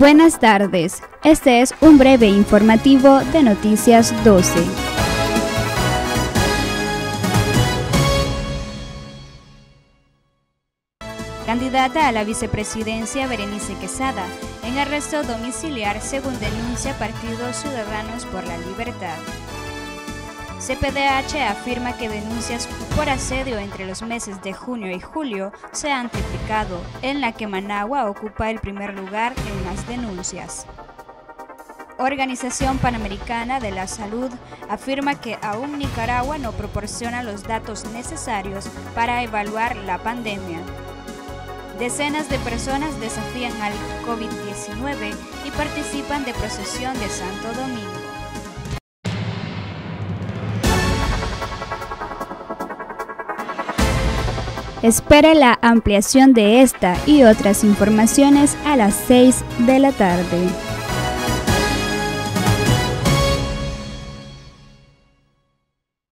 Buenas tardes, este es un breve informativo de Noticias 12. Candidata a la vicepresidencia Berenice Quesada, en arresto domiciliar según denuncia Partido Ciudadanos por la Libertad. CPDH afirma que denuncias por asedio entre los meses de junio y julio se han triplicado, en la que Managua ocupa el primer lugar en las denuncias. Organización Panamericana de la Salud afirma que aún Nicaragua no proporciona los datos necesarios para evaluar la pandemia. Decenas de personas desafían al COVID-19 y participan de procesión de Santo Domingo. Espera la ampliación de esta y otras informaciones a las 6 de la tarde.